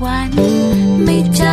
完美。